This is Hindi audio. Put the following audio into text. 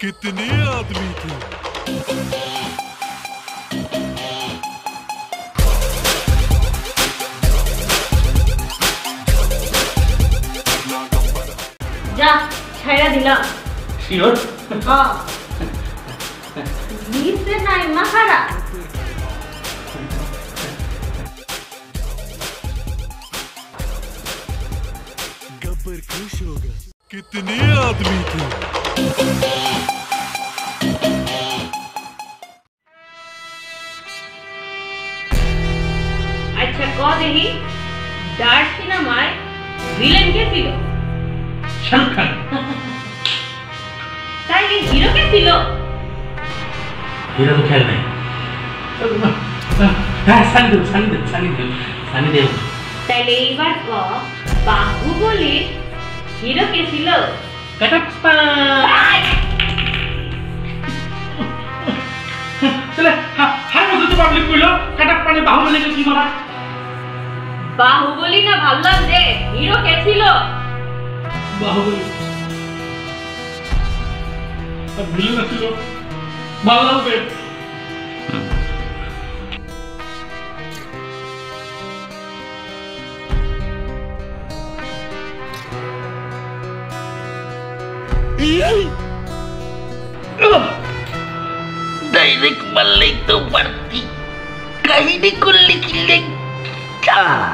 कितने आदमी थे? जा छाया दिला। श्योर हाँ। बीस से गब्बर खुश होगा कितने आदमी थे? अच्छा कौ देही डांट के ना मार विलन के सिलो शाहरुख खान ताई ये हीरो के सिलो हीरो तो खेल नहीं। हाँ संदीप संदीप संदीप संदीप ताई ले एक बात को बाहु बोले हीरो के सिलो কাটাপ্পা তাহলে হার মধ্যে তো পাবলিক কইলো কাটাপ্পানে বাহুবলীকে কি মারা বাহুবলী না ভাবলাম যে হিরো কে ছিল? বাহুবলী। আর ভিলেন ছিল Direct balik tu parti. Kahi ni ko lick-lick. Ah.